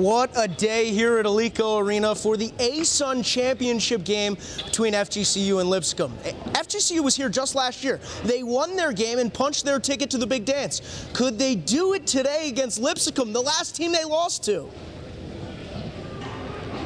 What a day here at Alico Arena for the ASUN championship game between FGCU and Lipscomb. Eh, FGCU was here just last year. They won their game and punched their ticket to the big dance. Could they do it today against Lipscomb, the last team they lost to?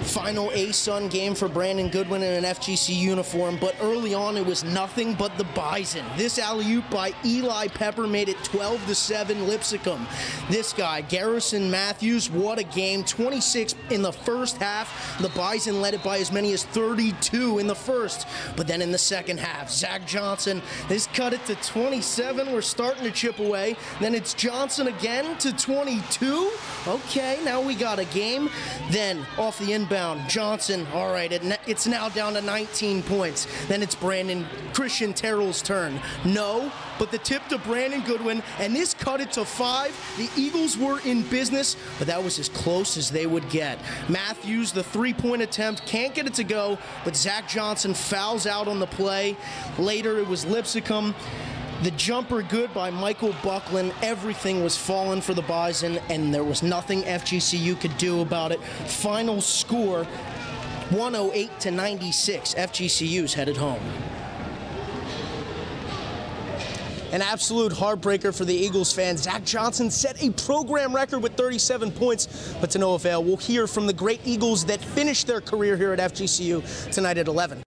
Final A-Sun game for Brandon Goodwin in an FGC uniform, but early on it was nothing but the Bison. This alley-oop by Eli Pepper made it 12 to 7 Lipscomb. This guy, Garrison Matthews, what a game. 26 in the first half. The Bison led it by as many as 32 in the first. But then in the second half, Zach Johnson, this cut it to 27. We're starting to chip away. Then it's Johnson again to 22. Okay, now we got a game. Then off the inbound rebound. Johnson, all right, it, it's now down to 19 points. Then it's Brandon Christian Terrell's turn. No, but the tip to Brandon Goodwin, and this cut it to five. The Eagles were in business, but that was as close as they would get. Matthews, the three-point attempt, can't get it to go, but Zach Johnson fouls out on the play. Later, it was Lipscomb. The jumper good by Michael Buckland. Everything was falling for the Bison, and there was nothing FGCU could do about it. Final score 108 to 96. FGCU's headed home. An absolute heartbreaker for the Eagles fans. Zach Johnson set a program record with 37 points, but to no avail. We'll hear from the great Eagles that finished their career here at FGCU tonight at 11.